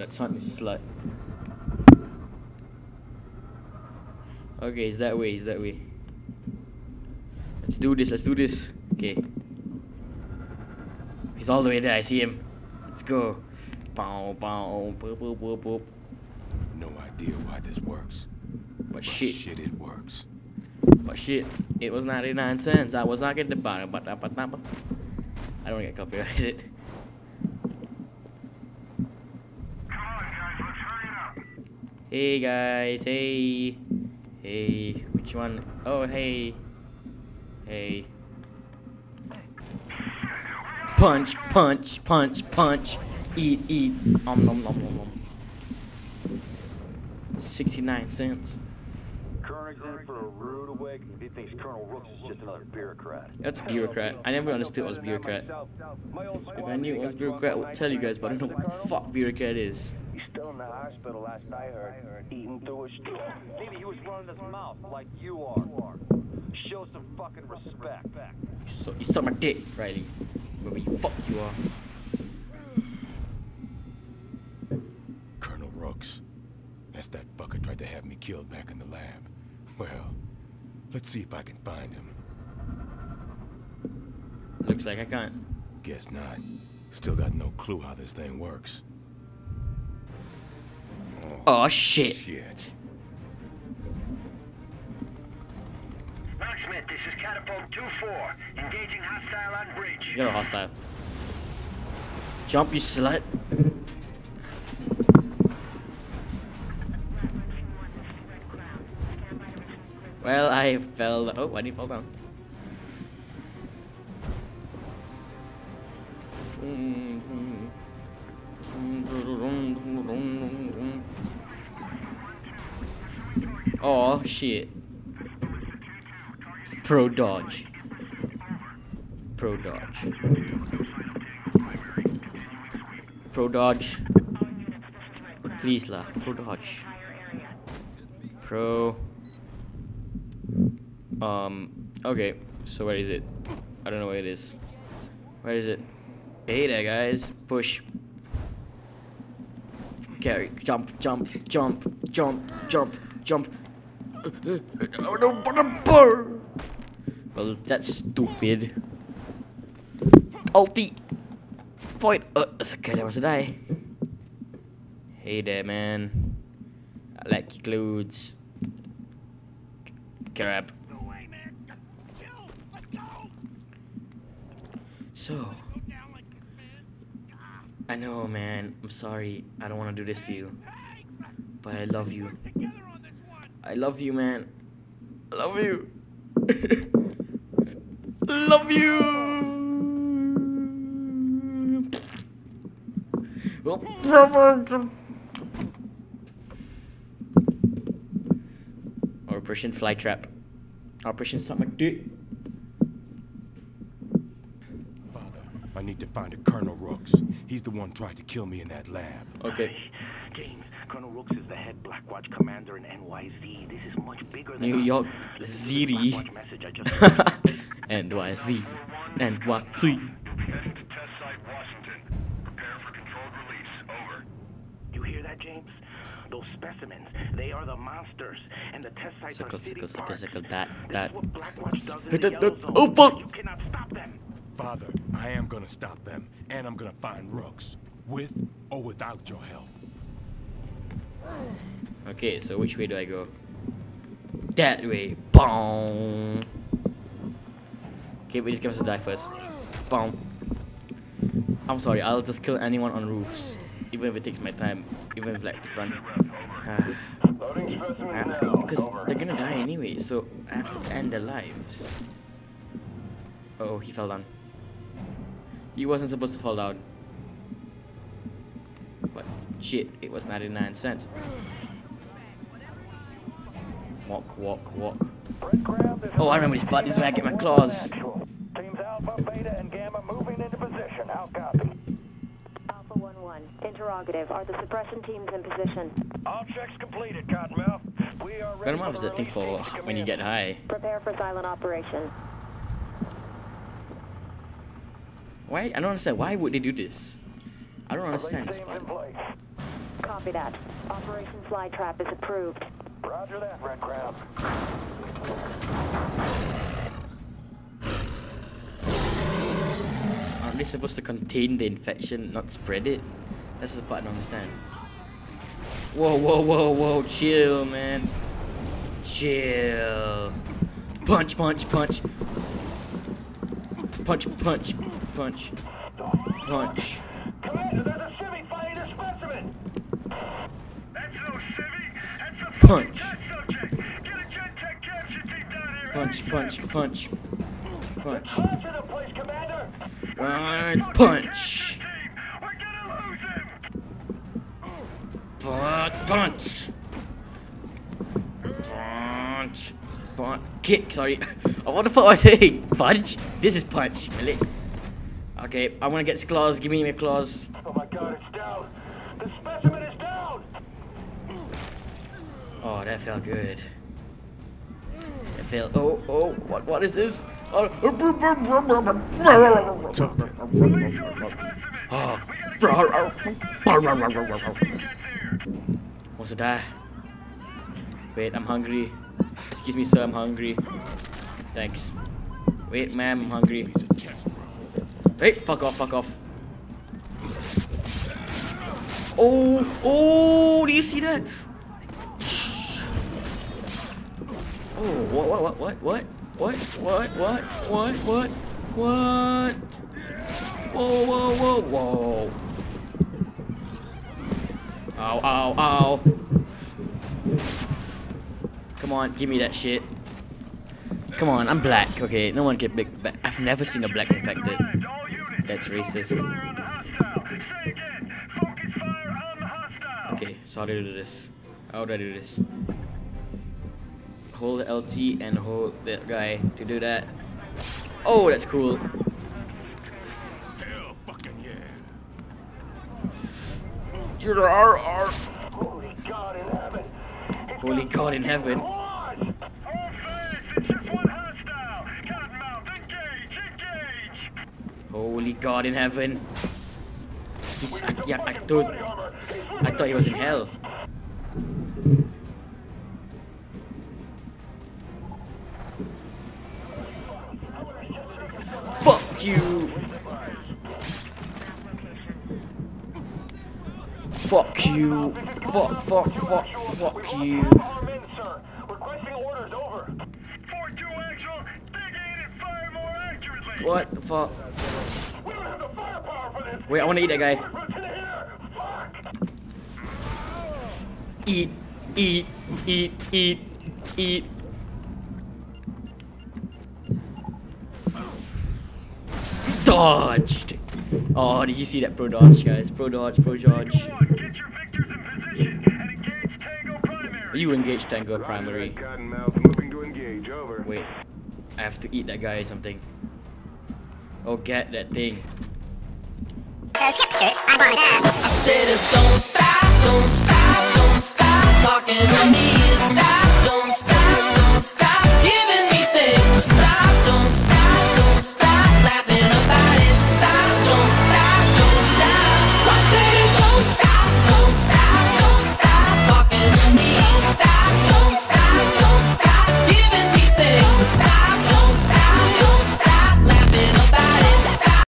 Let's hunt this slut. Okay, it's that way, it's that way. Let's do this, let's do this. Okay. He's all the way there, I see him. Let's go. Bow, bow, boop, boop, boop, boop. No idea why this works. But But shit, shit, it works. but shit, it was 99 cents. I was not getting the bottom, but I don't get copyrighted. Hey guys, hey, hey, which one? Oh hey, hey. Punch, punch, punch, punch. Eat, eat. Om nom nom nom nom. 69 cents. In for a rude awakening. He thinks Colonel Rooks is just another bureaucrat. That's bureaucrat. I never understood what was bureaucrat. If I knew it was bureaucrat, I would tell you guys, but I don't know what the fuck bureaucrat is. He's still in the hospital last I heard, eating through his straw. Maybe he was running his mouth like you are. Show some fucking respect. You suck, you suck my dick, Riley. Whoever you fuck you are. Colonel Rooks. That's that fucker tried to have me killed back in the lab. Well, let's see if I can find him. Looks like I can't. Guess not. Still got no clue how this thing works. Oh shit. Shit. Locksmith, this is Catapult 2-4. Engaging hostile on bridge. You're a hostile. Jump, you slut. Well, I fell. Oh, I didn't fall down. Oh shit. Pro dodge. Pro dodge. Pro dodge. Please lah. Pro dodge. Pro. Um. Okay. So where is it? I don't know where it is. Where is it? Hey there, guys. Push. Carry. Jump. Jump. Jump. Jump. Jump. Jump. Well, that's stupid. Ulti. Fight. Uh, okay, that was a die. Hey there, man. I like your clothes. Grab. So. I know, man. I'm sorry. I don't want to do this to you. But I love you. I love you, man. I love you. love you. Operation Flytrap. Operation something like that. Father, I need to find a Colonel Rooks. He's the one tried to kill me in that lab. Okay. James, Colonel Rooks is the head Blackwatch commander in NYZ. This is much bigger than New. York This is City. the Blackwatch message I just received. NYC. NYC. Site Washington. Prepare for controlled release. Over. You hear that, James? Those specimens, they are the monsters, and the test sites Circle, are city circle, circle, parks. circle, that, This that. is what Blackwatch does in the that, yellow oh, zone. oh, fuck! You cannot stop them. Father, I am gonna stop them, and I'm gonna find Rooks. With or without your help. Okay, so which way do I go? That way. Boom. Okay, we just to die first. Boom. I'm sorry, I'll just kill anyone on roofs. Even if it takes my time. Even if like to run. Now. Ah, because Over. they're gonna die anyway, so I have to end their lives. Oh, he fell down. He wasn't supposed to fall down. But shit, it was 99 cents. Walk, walk, walk. Oh, I remember this part. This is where I get my claws. Teams Alpha, Beta, and Gamma moving into position. How copy? Alpha 1-1. Interrogative. Are the suppression teams in position? All checks completed, Cottonmouth. We are ready Cottonmouth is for that thing for when you get high. Prepare for silent operation. Why? I don't understand. Why would they do this? I don't understand this teams part. Copy that. Operation Flytrap is approved. Roger that, Red Crab. Aren't they supposed to contain the infection, not spread it? That's the part I don't understand. Whoa, whoa, whoa, whoa, chill, man. Chill. Punch, punch, punch. Punch, punch, punch. Punch. Commander, there's a civvy fighting a specimen! That's no civvy. That's a Punch. subject. Get a Gentek capture team down here. Punch, punch, punch. Punch. Torture the place, Commander! And punch. We're gonna lose him. Punch, punch. Punch. Punch. Kick, sorry. Oh, what the fuck was I saying? Punch? This is punch. Really? Okay, I want to get his claws. Give me my claws. Oh my god, it's down! The specimen is down! Oh, that felt good. That felt. Oh, oh, what, what is this? Oh, Talking. Wants to die. Wait, I'm hungry. Excuse me, sir, I'm hungry. Thanks. Wait, ma'am, I'm hungry. Wait, fuck off, fuck off. Oh, oh, do you see that? Oh, what, what, what, what, what, what, what, what, what, what, what? Whoa, whoa, whoa, whoa. Ow, ow, ow. Come on, give me that shit. Come on, I'm black, okay? No one can black. I've never seen a black infected. That's racist. Okay, so how do I do this? How do I do this? Hold LT and hold that guy to do that. Oh, that's cool. Holy God in heaven! Holy God in heaven. On! All flags, it's just one hostile. Cottonmouth, engage, engage. Holy God in heaven. He's, I, yeah, I thought, I thought he was in hell. Fuck you. Fuck you. Fuck, fuck, fuck, fuck you. What the sir. Wait, I wanna eat that guy. Eat, eat, eat, eat, eat. Dodged. Oh, did you see that pro dodge, guys? Pro dodge, pro dodge. You engage Tango primary. To. Wait, I have to eat that guy or something. Oh, get that thing. Those hipsters, I wanna dance. I said, don't stop, don't stop, don't stop talking to me. Stop, don't stop, don't stop giving me things.